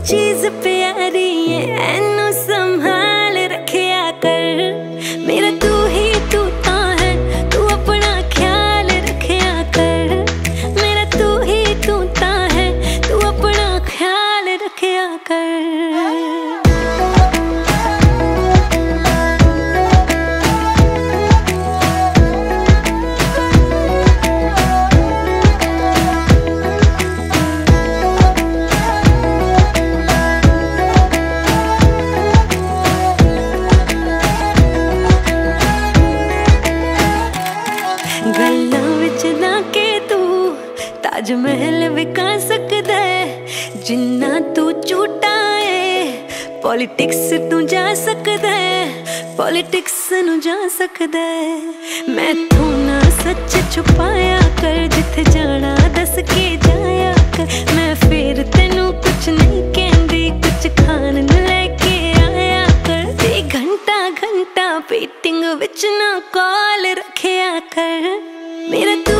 चीज़ प्यारी है एनु संभाल रखिया कर। मेरा तू ही तू ता है, तू अपना ख्याल रखिया कर। मेरा तू ही तू ता है, तू अपना ख्याल रखिया कर। ताजमहल विका सकदा जिन्ना तू झूठा है। पॉलिटिक्स तू जा सकदा पॉलिटिक्स नू जा सकदा मैं तू ना सच छुपाया कर, जिथे जाना दस के जाया कर। मैं फिर तेन कुछ नहीं कहती कुछ खान लेके आया कर। ते घंटा घंटा वेटिंग विच ना कॉल रखया कर। मेरा तू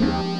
Bye.